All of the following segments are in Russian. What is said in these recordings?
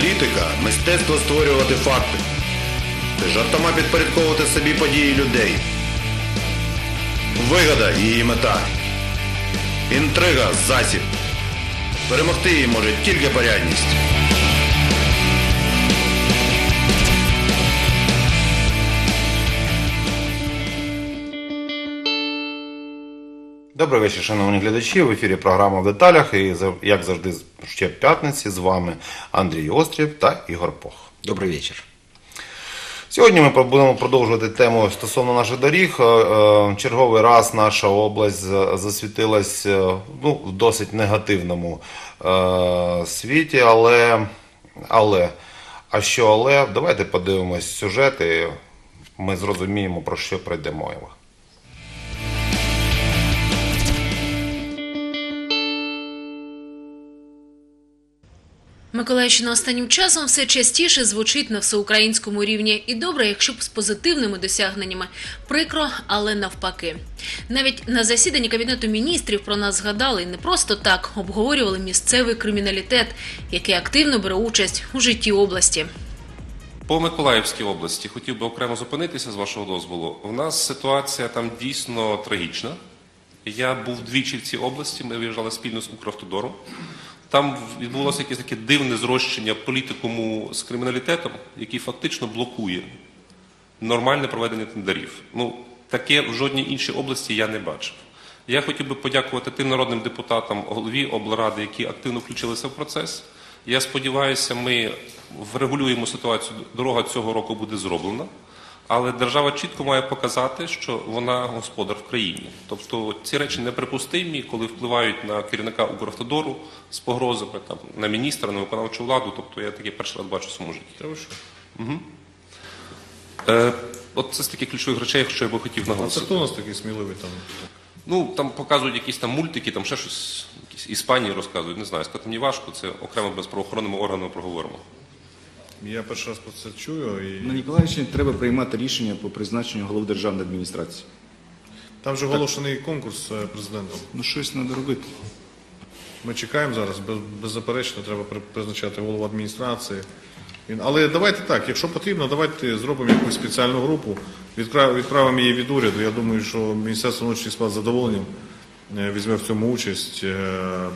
Політика мистецтво створювати факти. Жартома підпорядковувати собі події людей. Вигода її мета. Інтрига засіб. Перемогти її може тільки порядність. Добрий вечір, шановні глядачі. В ефірі програма в деталях. І як завжди, ще п'ятниці з вами Андрій Острів та Ігор Пох. Добрый вечер. Сьогодні ми будемо продовжувати тему стосовно наших доріг. Е, е, Черговий раз наша область за- засвітилась е, ну, в досить негативному світі, але, але, а що але, давайте подивимось сюжет і ми зрозуміємо, про що прийде мова. Миколаївщина останнім часом все частіше звучить на всеукраїнському рівні, і добре, якщо б з позитивними досягненнями. Прикро, але навпаки. Навіть на засіданні кабінету міністрів про нас згадали не просто так обговорювали місцевий криміналітет, який активно бере участь у житті області. По Миколаївській області хотів би окремо зупинитися з вашого дозволу. У нас ситуація там дійсно трагічна. Я був двічі в цій області, ми виїжджали спільно з Укравтодором. Там відбулося якесь таке дивне зрощення політикуму з криміналітетом, який фактично блокує нормальне проведення тендерів. Ну, таке в жодній іншій області я не бачив. Я хотів би подякувати тим народним депутатам, голові облради, які активно включилися в процес. Я сподіваюся, ми врегулюємо ситуацію. Дорога цього року буде зроблена. Але держава чітко має показати, що вона господар в країні. Тобто ці речі неприпустимі, коли впливають на керівника Укравтодору з погрозами там, на міністра, на виконавчу владу. Тобто я таке перший раз бачу в своєму житті. Що? Е, от це з таких ключових речей, що я би хотів А це наголосити. хто у нас такий сміливий там? Ну, там показують якісь там мультики, там ще щось, якісь Іспанії розказують, не знаю, сказати мені важко, це окремо без правоохоронними органами проговоримо. Я перший раз про це чую. І... На Ніколаївщині треба приймати рішення по призначенню голов державної адміністрації. Там вже оголошений конкурс е, президентом. Ну щось треба робити. Ми чекаємо зараз, без, беззаперечно треба при- призначати голову адміністрації. Він- Але давайте так, якщо потрібно, давайте зробимо якусь спеціальну групу, відкра- відправимо її від уряду. Я думаю, що Міністерство внутрішніх справ з задоволенням е, візьме в цьому участь, е,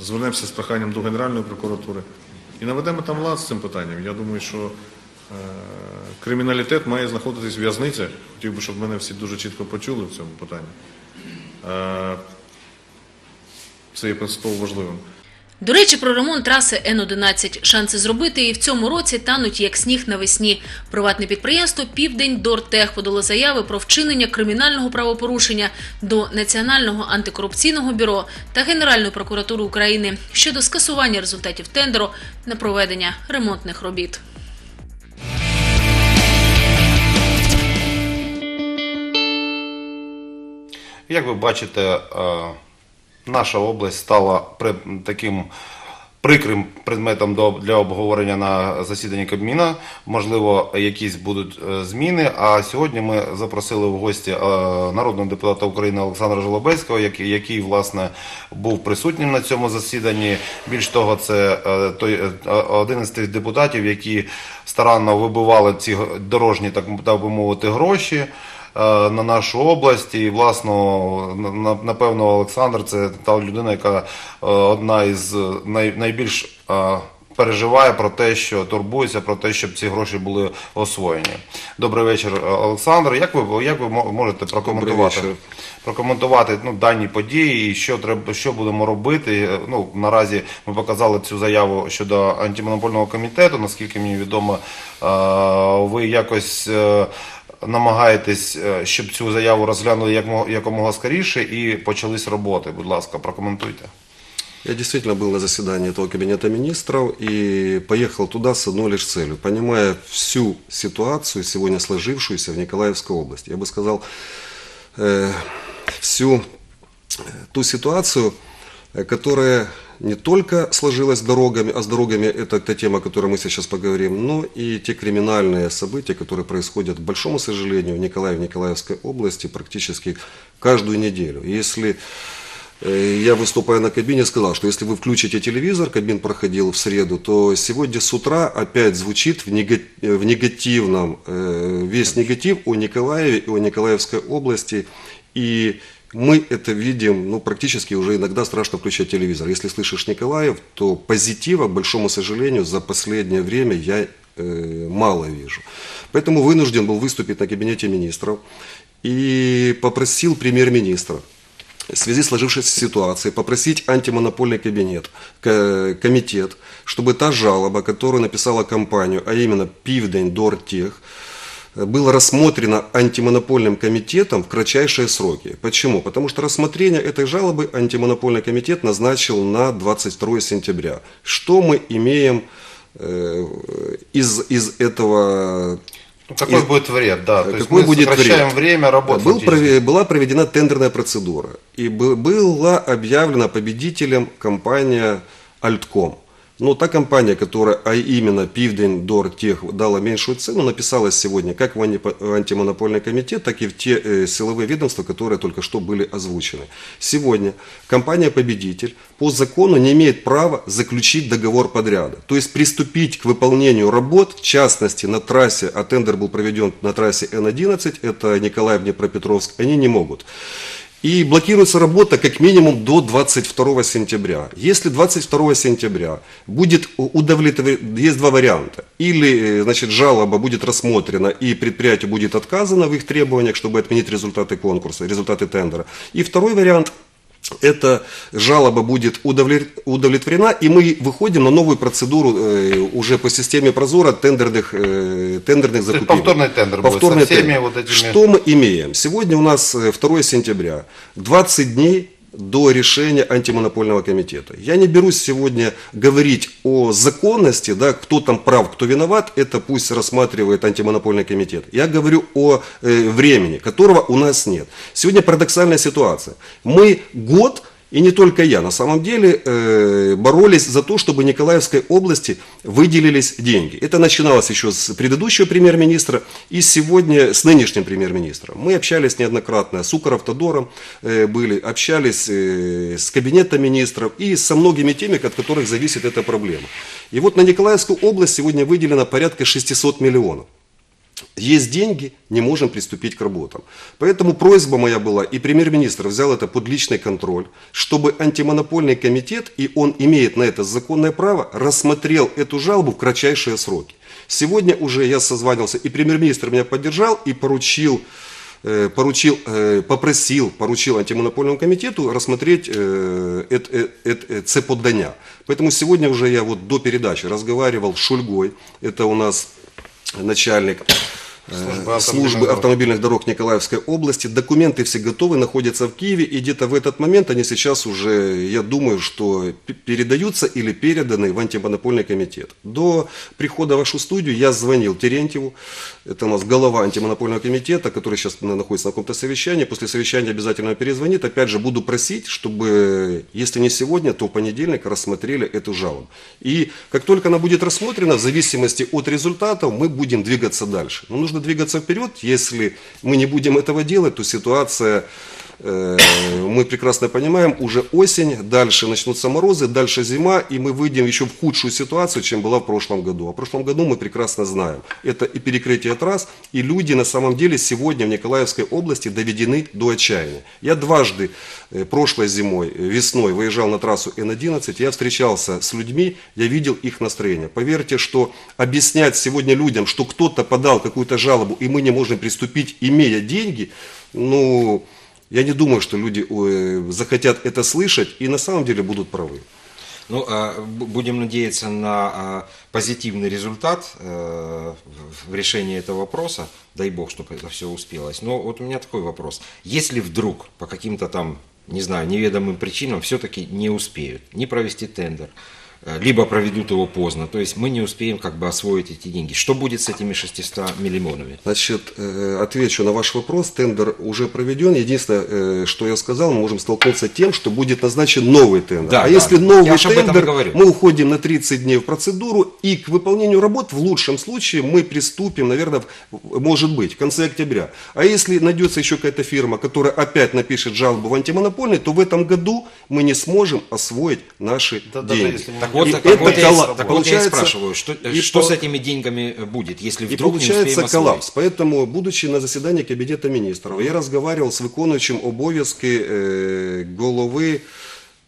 звернемося з проханням до Генеральної прокуратури і наведемо там лад з цим питанням. Я думаю, що е, криміналітет має знаходитись в в'язниці. Хотів би, щоб мене всі дуже чітко почули в цьому питанні. Е, Це є принципово важливим. До речі, про ремонт траси Н-11. Шанси зробити її в цьому році тануть як сніг навесні. Приватне підприємство Південь Дортех подало заяви про вчинення кримінального правопорушення до Національного антикорупційного бюро та Генеральної прокуратури України щодо скасування результатів тендеру на проведення ремонтних робіт. Як ви бачите, е, наша область стала таким прикрим предметом для обговорення на засіданні Кабміна. Можливо, якісь будуть е, зміни. А сьогодні ми запросили в гості е, народного депутата України Олександра Жолобецького, який, власне був присутнім на цьому засіданні. Більш того, це е, один із тих депутатів, які старанно вибивали ці дорожні, так би мовити, гроші на нашу область. І, власно, на- на- напевно, Олександр це та людина, яка е, одна із найбільш е, переживає про те, що турбується про те, щоб ці гроші були освоєні. Добрий вечір, е, Олександр. Як ви, як ви можете прокоментувати? Прокоментувати ну, дані події, і що треба, що будемо робити. Е, Ну наразі ми показали цю заяву щодо антимонопольного комітету. Наскільки мені відомо, е, ви якось е, намагаєтесь, е, щоб цю заяву розглянули якмо- якомога скоріше і почались роботи. Будь ласка, прокоментуйте. Я действительно был на заседании этого кабинета министров и поехал туда с одной лишь целью. Понимая всю ситуацию, сегодня сложившуюся в Николаевской области, я бы сказал, э, всю э, ту ситуацию, э, которая не только сложилась с дорогами, а с дорогами это та тема, о которой мы сейчас поговорим, но и те криминальные события, которые происходят, к большому сожалению, в Николаеве, Николаевской области практически каждую неделю. Если Э, Я, выступая на кабине, сказал, что если вы включите телевизор, кабин проходил в среду, то сегодня с утра опять звучит э, в негативном, э, весь негатив о Николаеве и о Николаевской области. И мы это видим, ну, практически уже иногда страшно включать телевизор. Если слышишь Николаев, то позитива, к большому сожалению, за последнее время я э, мало вижу. Поэтому вынужден был выступить на кабинете министров и попросил премьер-министра в связи с сложившейся ситуацией попросить антимонопольный кабинет, комитет, чтобы та жалоба, которую написала компанию, а именно Пивдень Дортех, было рассмотрено антимонопольным комитетом в кратчайшие сроки. Почему? Потому что рассмотрение этой жалобы антимонопольный комитет назначил на 22 сентября. Что мы имеем э, из, из этого Ну, какой из- будет вред, да. То есть какой мы будет сокращаем вред? время работы. Был была проведена тендерная процедура. И бы- была объявлена победителем компания Альтком. Но та компания, которая, а именно Пивдень Дор Тех дала меньшую цену, написалась сегодня как в антимонопольный комитет, так и в те э, силовые ведомства, которые только что были озвучены. Сегодня компания-победитель по закону не имеет права заключить договор подряда. То есть приступить к выполнению работ, в частности на трассе, а тендер был проведен на трассе Н-11, это Николаев Днепропетровск, они не могут. И блокируется работа как минимум до 22 сентября. Если 22 сентября будет удовлетворен, есть два варианта. Или э, значит, жалоба будет рассмотрена и предприятию будет отказано в их требованиях, чтобы отменить результаты конкурса, результаты тендера. И второй вариант эта жалоба будет удовлет- удовлетворена, и мы выходим на новую процедуру э, уже по системе Прозора тендерных, э, тендерных закупок. повторный тендер будет со всеми вот этими- Что мы имеем? Сегодня у нас э, 2 сентября, 20 дней до решения антимонопольного комитета. Я не берусь сегодня говорить о законности, да, кто там прав, кто виноват, это пусть рассматривает антимонопольный комитет. Я говорю о э, времени, которого у нас нет. Сегодня парадоксальная ситуация. Мы год и не только я, на самом деле э, боролись за то, чтобы Николаевской области выделились деньги. Это начиналось еще с предыдущего премьер-министра и сегодня с нынешним премьер-министром. Мы общались неоднократно с Укравтодором, э, были, общались э, с кабинетом министров и со многими теми, от которых зависит эта проблема. И вот на Николаевскую область сегодня выделено порядка 600 миллионов. Есть деньги, не можем приступить к работам. Поэтому просьба моя была, и премьер-министр взял это под личный контроль, чтобы антимонопольный комитет, и он имеет на это законное право, рассмотрел эту жалобу в кратчайшие сроки. Сегодня уже я созванивался, и премьер-министр меня поддержал и поручил, э, поручил, э, попросил, поручил антимонопольному комитету рассмотреть э, це подання. Поэтому сегодня уже я вот до передачи разговаривал с Шульгой, это у нас начальник Службы автомобильных службы дорог. автомобильных дорог Николаевской области. Документы все готовы, находятся в Киеве, и где-то в этот момент они сейчас уже, я думаю, что передаются или переданы в антимонопольный комитет. До прихода в вашу студию я звонил Терентьеву, это у нас глава антимонопольного комитета, который сейчас на- находится на каком-то совещании. После совещания обязательно перезвонит. Опять же, буду просить, чтобы, если не сегодня, то в понедельник рассмотрели эту жалобу. И как только она будет рассмотрена, в зависимости от результатов, мы будем двигаться дальше. Но нужно двигаться вперед. Если мы не будем этого делать, то ситуация мы прекрасно понимаем, уже осень, дальше начнутся морозы, дальше зима, и мы выйдем еще в худшую ситуацию, чем была в прошлом году. А в прошлом году мы прекрасно знаем, это и перекрытие трасс, и люди на самом деле сегодня в Николаевской области доведены до отчаяния. Я дважды э, прошлой зимой, э, весной выезжал на трассу Н-11, я встречался с людьми, я видел их настроение. Поверьте, что объяснять сегодня людям, что кто-то подал какую-то жалобу, и мы не можем приступить, имея деньги, ну, я не думаю, что люди захотят это слышать и на самом деле будут правы. Ну, а, будем надеяться на а, позитивный результат э, в- решении этого вопроса. Дай бог, чтобы это все успелось. Но вот у меня такой вопрос. Если вдруг по каким-то там, не знаю, неведомым причинам все-таки не успеют ни провести тендер, либо проведут его поздно. То есть мы не успеем как бы освоить эти деньги. Что будет с этими 600 миллионами? Значит, э, отвечу на ваш вопрос. Тендер уже проведен. Единственное, э, что я сказал, мы можем столкнуться с тем, что будет назначен новый тендер. Да, а да. если новый Я тендер, мы уходим на 30 дней в процедуру, и к выполнению работ в лучшем случае мы приступим, наверное, может быть, в конце октября. А если найдется еще какая-то фирма, которая опять напишет жалобу в антимонопольный, то в этом году мы не сможем освоить наши Да, даже деньги. если мы- Так вот, И так, это вот я, и- колла- так вот я и получается- спрашиваю, что, э, и что по- с этими деньгами э, будет, если И вдруг не получается успеем освоить? коллапс. Поэтому, будучи на засіданні Кабінету міністрів, я разговаривал с виконуючим обов'язки е, голови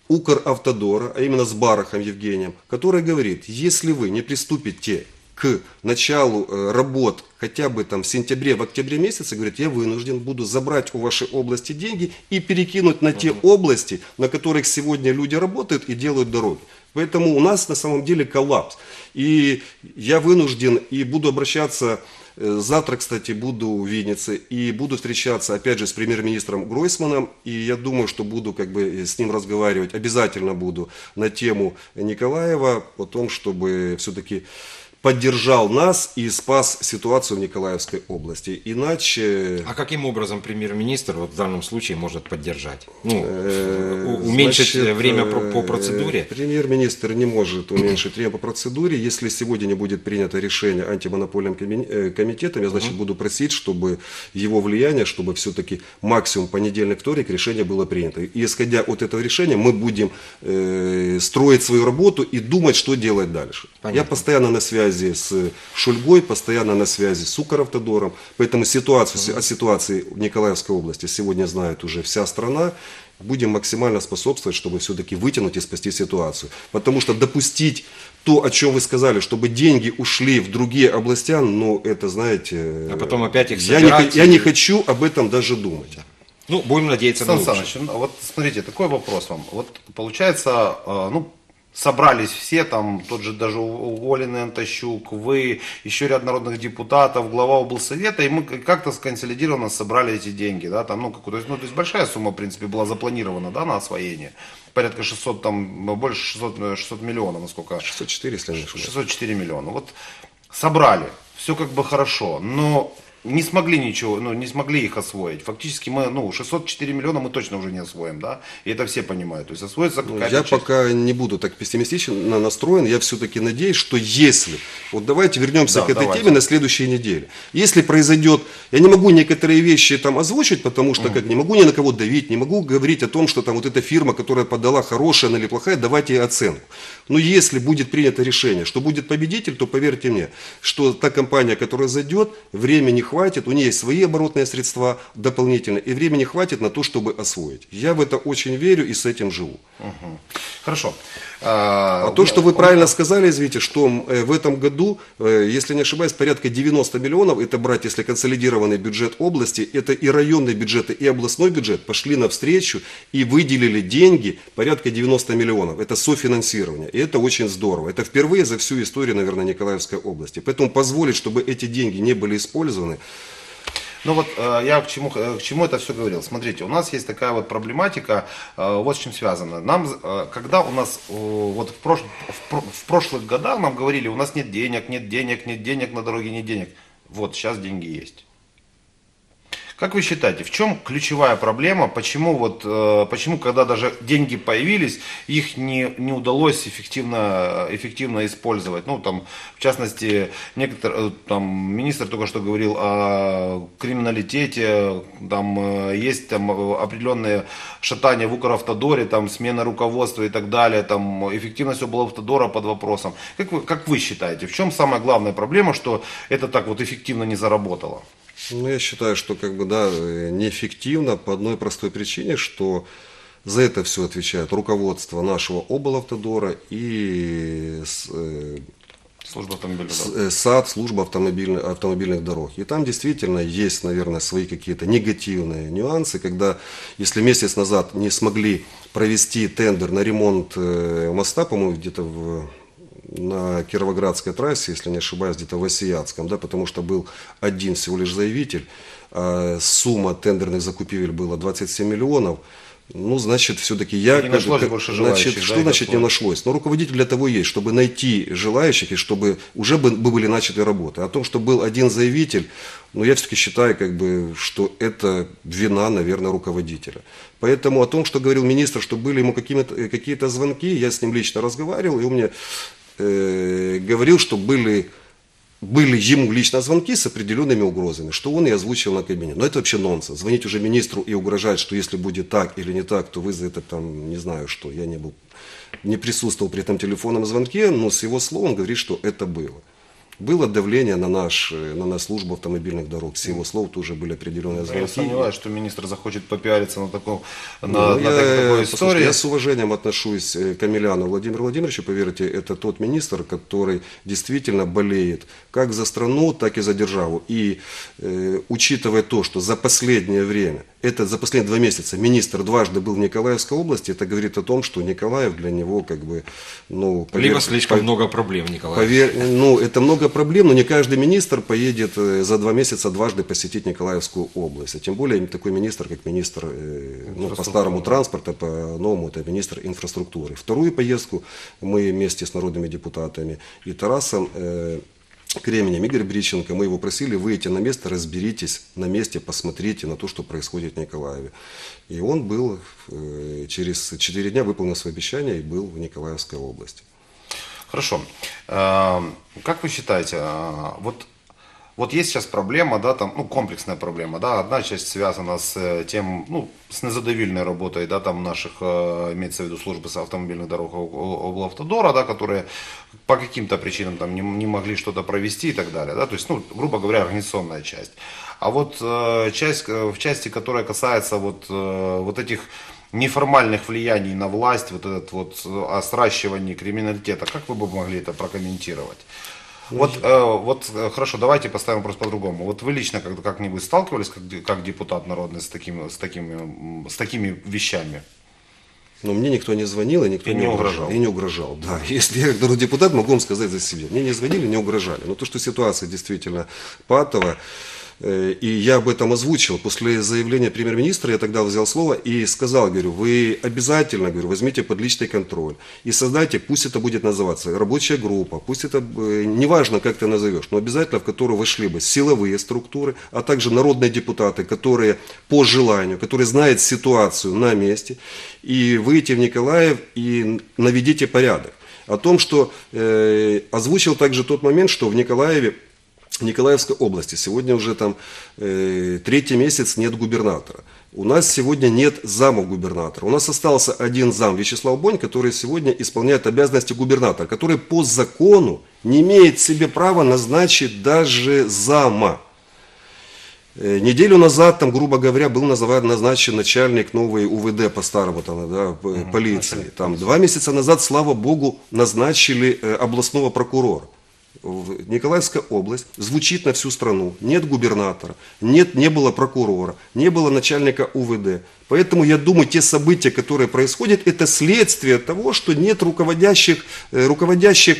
Укравтодора, а именно с Барахом Евгением, который говорит, если вы не приступите к началу э, работ хотя бы там в сентябре, в октябре месяце, говорит, я вынужден буду забрать у вашей области деньги и перекинуть на те области, на которых сегодня люди работают и делают дороги. Поэтому у нас на самом деле коллапс. И я вынужден и буду обращаться Э, Завтра, кстати, буду в Виннице и буду встречаться, опять же, с премьер-министром Гройсманом. И я думаю, что буду как бы с ним разговаривать, обязательно буду на тему Николаева, о том, чтобы все-таки поддержал нас и спас ситуацию в Николаевской области. Иначе... А каким образом премьер-министр вот в данном случае может поддержать? Ну, Э, уменьшить значит, э, время по, по э, процедуре? Премьер-министр не может уменьшить время по процедуре. Если сегодня не будет принято решение антимонопольным э, комитетом, я, значит, буду просить, чтобы его влияние, чтобы все-таки максимум понедельник, вторник решение было принято. И исходя от этого решения, мы будем э, строить свою работу и думать, что делать дальше. Понятно. Я постоянно на связи с Шульгой, постоянно на связи с Укровтодором. Поэтому ситуацию, о ситуации в Николаевской области сегодня знает уже вся страна. Будем максимально способствовать, чтобы все-таки вытянуть и спасти ситуацию. Потому что допустить то, о чем вы сказали, чтобы деньги ушли в другие области, ну, это, знаете... А потом опять их я не, собирать я не хочу об этом даже думать. Ну, будем надеяться на Сан лучшее. Саныч, ну, вот смотрите, такой вопрос вам. Вот получается, э, ну, собрались все, там, тот же даже уволенный Антощук, вы, еще ряд народных депутатов, глава облсовета, и мы как-то сконсолидированно собрали эти деньги, да, там, ну, какую-то, ну, то есть большая сумма, в принципе, была запланирована, да, на освоение. Порядка 600, там, больше 600, э, 600 миллионов, насколько 604, если я не ошибаюсь. 604 миллиона. Вот собрали, все как бы хорошо, но не смогли ничего, ну, не смогли их освоить. Фактически мы, ну, 604 миллиона мы точно уже не освоим, да, и это все понимают. То есть освоится Ну, какая-то Я часть. пока не буду так пессимистично настроен. Я все-таки надеюсь, что если... Вот давайте вернемся Да, к этой давайте. теме на следующей неделе. Если произойдет... Я не могу некоторые вещи там озвучить, потому что как не могу ни на кого давить, не могу говорить о том, что там вот эта фирма, которая подала хорошая она или плохая, давайте ей оценку. Но если будет принято решение, что будет победитель, то поверьте мне, что та компания, которая зайдет, времени хватит, у нее есть свои оборотные средства дополнительные, и времени хватит на то, чтобы освоить. Я в это очень верю и с этим живу. Хорошо. А то, что вы правильно сказали, извините, что э, в этом году, э, если не ошибаюсь, порядка 90 миллионов, это брать, если консолидированный бюджет области, это и районные бюджеты, и областной бюджет пошли навстречу и выделили деньги, порядка 90 миллионов. Это софинансирование, и это очень здорово. Это впервые за всю историю, наверное, Николаевской области. Поэтому позволить, чтобы эти деньги не были использованы, Ну вот э, я к чему, э, к чему это все говорил. Смотрите, у нас есть такая вот проблематика, э, вот с чем связано. Нам, когда у нас вот в, прош- в в прошлых годах нам говорили, у нас нет денег, нет денег, нет денег на дороге, нет денег. Вот сейчас деньги есть. Как вы считаете, в чем ключевая проблема? Почему вот, э, почему, когда даже деньги появились, их не, не удалось эффективно, эффективно использовать? Ну, там, в частности, некоторые, э, там, министр только что говорил о криминалитете, там, э, есть там определенные шатания в Укравтодоре, там, смена руководства и так далее, там, эффективность облавтодора под вопросом. Как вы, как вы считаете, в чем самая главная проблема, что это так вот эффективно не заработало? Ну, я считаю, что как бы, да, э, неэффективно по одной простой причине, что за это все отвечает руководство нашего облавтодора и с- э, Служба автомобильного с- э, САД, служба автомобильных, автомобильных дорог. И там действительно есть, наверное, свои какие-то негативные нюансы, когда, если месяц назад не смогли провести тендер на ремонт э, моста, по-моему, где-то в на Кировоградской трассе, если не ошибаюсь, где-то в Осиятском, да, потому что был один всего лишь заявитель, а сумма тендерных закупивель была 27 миллионов, Ну, значит, все-таки я... Не нашлось как- больше значит, да, что значит не готово? нашлось? Но руководитель для того есть, чтобы найти желающих, и чтобы уже бы, бы были начаты работы. О том, что был один заявитель, ну, я все-таки считаю, как бы, что это вина, наверное, руководителя. Поэтому о том, что говорил министр, что были ему какие-то звонки, я с ним лично разговаривал, и он мне э, говорил, что были были ему лично звонки с определенными угрозами, что он и озвучил на кабинет. Но это вообще нонсенс. Звонить уже министру и угрожать, что если будет так или не так, то вы за это там, не знаю что, я не был, не присутствовал при этом телефонном звонке, но с его слов он говорит, что это было. Было давление на, наш, на нашу службу автомобильных дорог. С его слов тоже были определенные Я звонки. сомневаюсь, что министр захочет попиариться на, таком, на, Ну, на я, так- такой истории. я с уважением отношусь э, к Амеляну Владимиру Владимировичу, поверьте, это тот министр, который действительно болеет как за страну, так и за державу. И э, учитывая то, что за последнее время, это за последние два месяца министр дважды был в Николаевской области, это говорит о том, что Николаев для него как бы, ну, Либо поверь- слишком по- много проблем, Николай. Поверь, ну, это много проблем, но не каждый министр поедет э, за два месяца дважды посетить Николаевскую область. А тем более такой министр, как министр э, ну, по старому транспорта, по новому, это министр инфраструктуры. Вторую поездку мы вместе с народными депутатами и Тарасом э, Кременем, Игорь Бриченко, мы его просили выйти на место, разберитесь на месте, посмотрите на то, что происходит в Николаеве. И он был э, через 4 дня выполнил свое обещание и был в Николаевской области. Хорошо. Э, Как вы считаете, э, вот, вот есть сейчас проблема, да, там, ну, комплексная проблема, да, одна часть связана с э, тем, ну, с незадовільною работой, да, там наших, э, имеется в виду службы с автомобильных дорог о- о- облавтодора, да, которые по каким-то причинам там не, не могли что-то провести и так далее, да, то есть, ну, грубо говоря, организационная часть. А вот э, часть, в части, которая касается вот, вот этих неформальных влияний на власть, вот этот вот э, остращивание криминалитета, как вы бы могли это прокомментировать? Вот, э, вот э, хорошо, давайте поставим вопрос по-другому. Вот вы лично как- как-нибудь сталкивались как, как депутат народный с такими, с такими, с такими вещами? Но мне никто не звонил и никто И не, не угрожал. И не угрожал, да. Если я как народный депутат, могу вам сказать за себя. Мне не звонили, не угрожали. Но то, что ситуация действительно патовая, и я об этом озвучил. После заявления премьер-министра я тогда взял слово и сказал, говорю, вы обязательно, говорю, возьмите под личный контроль и создайте, пусть это будет называться рабочая группа, пусть это, э, неважно, как ты назовешь, но обязательно в которую вошли бы силовые структуры, а также народные депутаты, которые по желанию, которые знают ситуацию на месте, и выйти в Николаев и наведите порядок. О том, что э, озвучил также тот момент, что в Николаеве Николаевской области. Сегодня уже там э, третий месяц нет губернатора. У нас сегодня нет замов губернатора. У нас остался один зам Вячеслав Бонь, который сегодня исполняет обязанности губернатора, который по закону не имеет себе права назначить даже зама. Э, Неделю назад, там, грубо говоря, был назначен начальник новой УВД по-старому, там, да, полиции. Там, два месяца назад, слава богу, назначили э, областного прокурора. Николаевская область звучит на всю страну. Нет губернатора, нет, не было прокурора, не было начальника УВД. Поэтому я думаю, те события, которые происходят, это следствие того, что нет руководящих, э, руководящих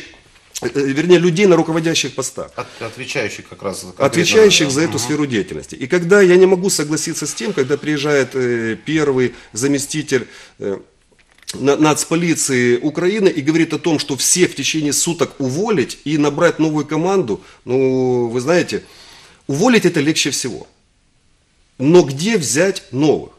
э, вернее, людей на руководящих постах От- отвечающих как раз конкретно отвечающих на- за эту сферу деятельности. И когда я не могу согласиться с тем, когда приезжает э, первый заместитель э, нацполиции Украины и говорит о том, что всех в течение суток уволить и набрать новую команду, ну, вы знаете, уволить это легче всего. Но где взять новых?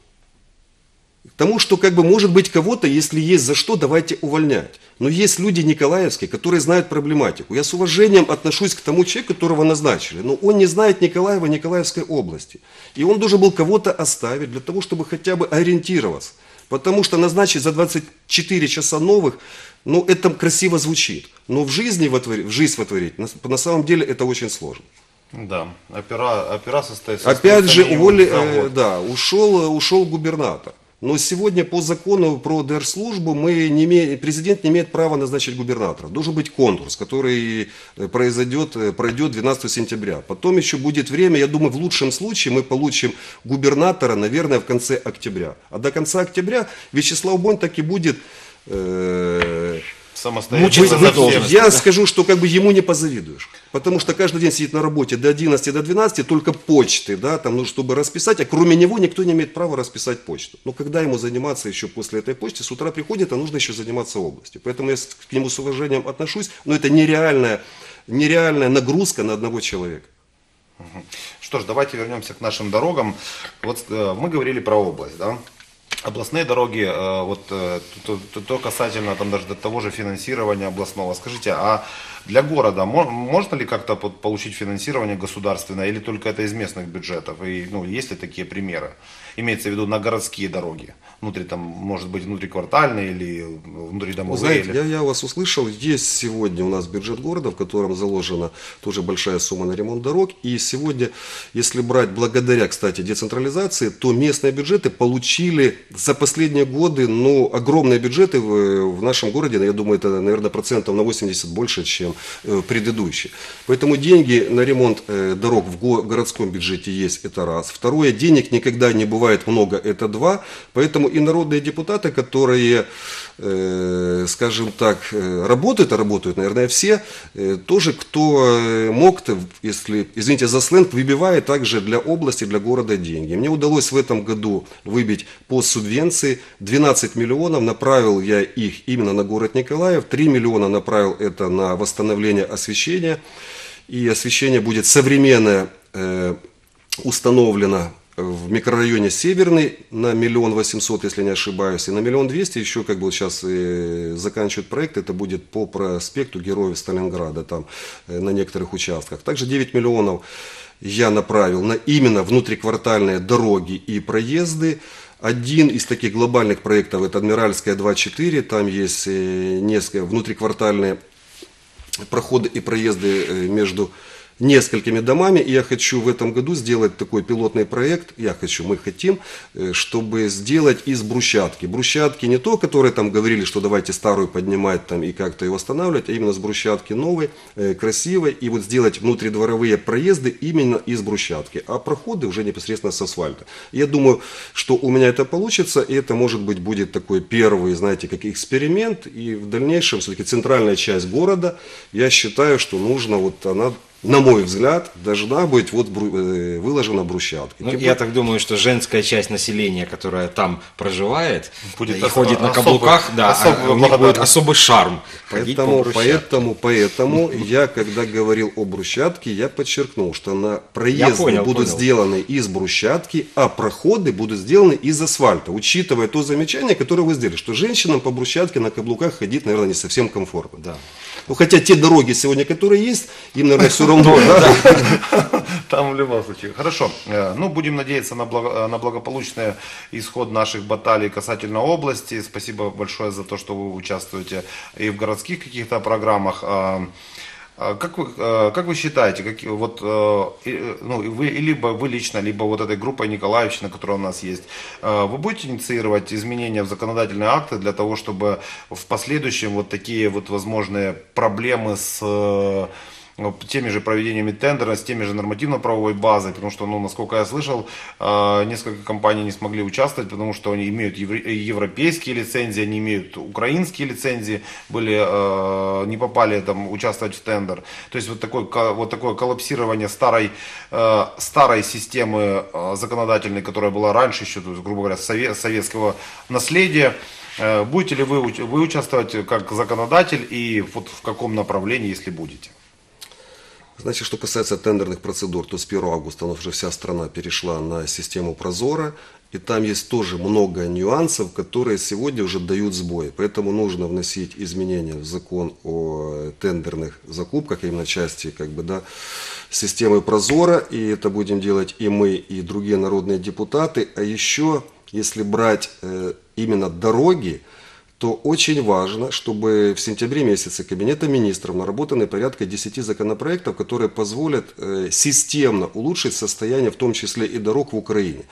Тому, что как бы может быть кого-то, если есть за что, давайте увольнять. Но есть люди николаевские, которые знают проблематику. Я с уважением отношусь к тому человеку, которого назначили. Но он не знает Николаева, Николаевской области. И он должен был кого-то оставить для того, чтобы хотя бы ориентироваться. Потому что назначить за 24 часа новых, ну это красиво звучит. Но в жизни вотворить, в жизнь вотворить, на, на самом деле это очень сложно. Да, опера, опера состоит... Опять же, состоит уволи, э, да, ушел, ушел губернатор. Но сегодня по закону про ДР-службу президент не имеет права назначить губернатора. Должен быть конкурс, который э, произойдет, э, пройдет 12 сентября. Потом еще будет время, я думаю, в лучшем случае мы получим губернатора, наверное, в конце октября. А до конца октября Вячеслав Бонь так и будет э, Самостоятельно. Всем. должность. Я скажу, что как бы ему не позавидуешь. Потому что каждый день сидит на работе до 11, до 12, только почты, да, там, ну, чтобы расписать, а кроме него никто не имеет права расписать почту. Но когда ему заниматься еще после этой почты, с утра приходит, а нужно еще заниматься областью. Поэтому я к нему с уважением отношусь, но это нереальная, нереальная нагрузка на одного человека. Что ж, давайте вернемся к нашим дорогам. Вот э, мы говорили про область, да? Областные дороги, э, вот э, то, то- то касательно там даже того же финансирования областного. Скажите, а для города мо- можно ли как-то получить финансирование государственное или только это из местных бюджетов? И ну, есть ли такие примеры? Имеется в виду на городские дороги, внутри там, может быть, внутриквартальные или Вы внутридомовые? знаете, или- я, я вас услышал. Есть сегодня у нас бюджет города, в котором заложена тоже большая сумма на ремонт дорог. И сегодня, если брать благодаря, кстати, децентрализации, то местные бюджеты получили за последние годы ну, огромные бюджеты в, в нашем городе. Я думаю, это, наверное, процентов на 80 больше, чем э, предыдущие. Поэтому деньги на ремонт э, дорог в го- городском бюджете есть, это раз. Второе, денег никогда не бывает много, это два. Поэтому и народные депутаты, которые э, скажем так, э, работают, а работают, наверное, все, э, тоже кто мог, то, если, извините за сленг, выбивает также для области, для города деньги. Мне удалось в этом году выбить по субвенции 12 миллионов, направил я их именно на город Николаев, 3 миллиона направил это на восстановление освещения, и освещение будет современное, установлено в микрорайоне Северный на миллион восемьсот, если не ошибаюсь, и на миллион двести еще как бы сейчас э, заканчивают проект, это будет по проспекту Героев Сталинграда там э, на некоторых участках. Также 9 миллионов я направил на именно внутриквартальные дороги и проезды. Один из таких глобальных проектов это Адмиральская 2.4, там есть э, несколько внутриквартальные проходы и проезды между несколькими домами. И я хочу в этом году сделать такой пилотный проект. Я хочу, мы хотим, э, чтобы сделать из брусчатки. Брусчатки не то, которые там говорили, что давайте старую поднимать там и как-то ее восстанавливать, а именно с брусчатки новой, э, красивой. И вот сделать внутридворовые проезды именно из брусчатки. А проходы уже непосредственно с асфальта. Я думаю, что у меня это получится. И это, может быть, будет такой первый, знаете, как эксперимент. И в дальнейшем, все-таки центральная часть города, я считаю, что нужно вот она на мой взгляд, должна быть вот бру- э, выложена брусчаткой. Ну, Тем я так думаю, что женская часть населения, которая там проживает Будет и ос- ходит на особый- каблуках, да, особый а у них будет особый шарм. по Поэтому, брусчатке. поэтому, поэтому я, когда говорил о брусчатке, я подчеркнул, что на проезды понял, будут понял. сделаны из брусчатки, а проходы будут сделаны из асфальта, учитывая то замечание, которое вы сделали, что женщинам по брусчатке на каблуках ходить, наверное, не совсем комфортно. Да. Ну, хотя те дороги сегодня, которые есть, им, наверное, все равно. да? Там в любом случае. Хорошо. Э, Ну, будем надеяться на, благо- на благополучный исход наших баталий касательно области. Спасибо большое за то, что вы участвуете и в городских каких-то программах. А, а Как вы, э, как вы считаете, как, вот, и- ну, вы, либо вы лично, либо вот этой группой Николаевщина, которая у нас есть, вы будете инициировать изменения в законодательные акты для того, чтобы в последующем вот такие вот возможные проблемы с теми же проведениями тендера, с теми же нормативно-правовой базой, потому что, ну, насколько я слышал, э, несколько компаний не смогли участвовать, потому что они имеют евре- европейские лицензии, они имеют украинские лицензии, были, э, не попали там участвовать в тендер. То есть вот такое, ко- вот такое коллапсирование старой, э, старой системы э, законодательной, которая была раньше еще, то есть, грубо говоря, сове- советского наследия, Э, Будете ли вы, вы участвовать как законодатель и вот в каком направлении, если будете? Значит, что касается тендерных процедур, то с 1 августа уже вся страна перешла на систему Прозора, и там есть тоже много нюансов, которые сегодня уже дают сбой. Поэтому нужно вносить изменения в закон о тендерных закупках, именно части как бы, да, системы Прозора, и это будем делать и мы, и другие народные депутаты. А еще, если брать э, именно дороги, то очень важно, чтобы в сентябре месяце Кабинета министров наработаны порядка 10 законопроектов, которые позволят э, системно улучшить состояние, в том числе и дорог в Украине.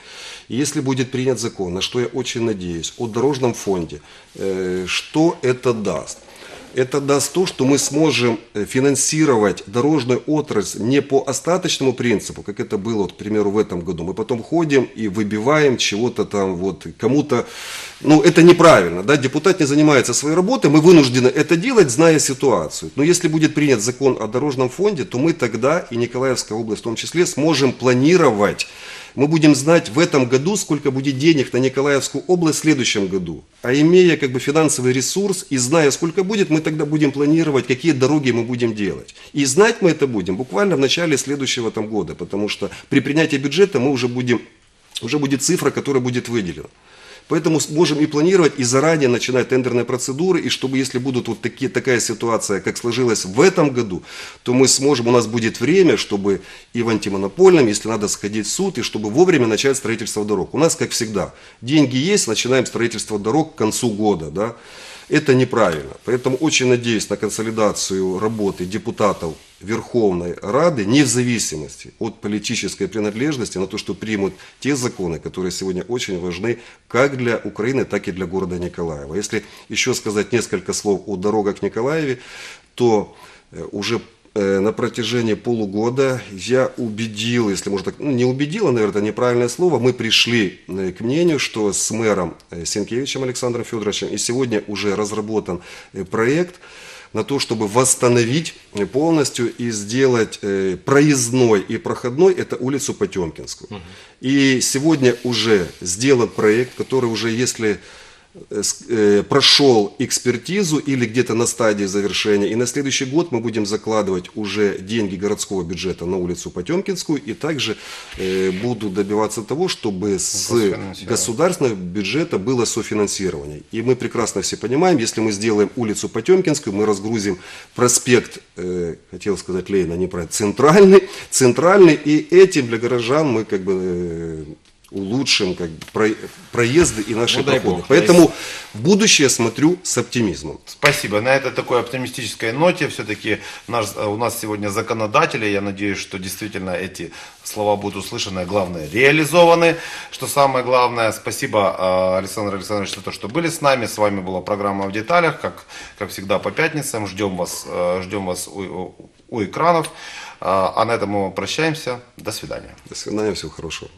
И если будет принят закон, на что я очень надеюсь, о дорожном фонде, э, что это даст? Это даст то, что мы сможем э, финансировать дорожную отрасль не по остаточному принципу, как это было, вот, к примеру, в этом году. Мы потом ходим и выбиваем чего-то там, вот, кому-то. Ну, это неправильно, да, депутат не занимается своей работой, мы вынуждены это делать, зная ситуацию. Но если будет принят закон о дорожном фонде, то мы тогда, и Николаевская область в том числе, сможем планировать мы будем знать в этом году, сколько будет денег на Николаевскую область в следующем году. А имея как бы финансовый ресурс и зная, сколько будет, мы тогда будем планировать, какие дороги мы будем делать. И знать мы это будем буквально в начале следующего там года, потому что при принятии бюджета мы уже будем, уже будет цифра, которая будет выделена. Поэтому можем и планировать, и заранее начинать тендерные процедуры, и чтобы если будут вот такие, такая ситуация, как сложилась в этом году, то мы сможем, у нас будет время, чтобы и в антимонопольном, если надо сходить в суд, и чтобы вовремя начать строительство дорог. У нас, как всегда, деньги есть, начинаем строительство дорог к концу года, да. Это неправильно. Поэтому очень надеюсь на консолидацию работы депутатов Верховной Рады, не в зависимости от политической принадлежности, на то, что примут те законы, которые сегодня очень важны как для Украины, так и для города Николаева. Если еще сказать несколько слов о дорогах Николаеве, то э, уже э, на протяжении полугода я убедил, если можно так, ну, не убедила, наверное, это неправильное слово, мы пришли э, к мнению, что с мэром Сенкевичем Александром Федоровичем и сегодня уже разработан проект на то, чтобы восстановить полностью и сделать э, проездной и проходной, это улицу Потемкинскую. И сегодня уже сделан проект, который уже, если прошел экспертизу или где-то на стадии завершения. И на следующий год мы будем закладывать уже деньги городского бюджета на улицу Потемкинскую. И также э, буду добиваться того, чтобы с государственного бюджета было софинансирование. И мы прекрасно все понимаем, если мы сделаем улицу Потемкинскую, мы разгрузим проспект, э, хотел сказать Лейна, не про центральный, центральный, и этим для горожан мы как бы э, улучшим как бы, про- проезды и наши Ну, проходы. бог. Поэтому в будущее смотрю с оптимизмом. Спасибо. На этой такой оптимистической ноте все-таки наш, э, у нас сегодня законодатели. Я надеюсь, что действительно эти слова будут услышаны, а главное реализованы. Что самое главное, спасибо, э, Александр Александрович, за то, что были с нами. С вами была программа в деталях, как, как всегда по пятницам. Ждем вас, э, ждем вас у, у- экранов. А на этом мы прощаемся. До свидания. До свидания, всего хорошего.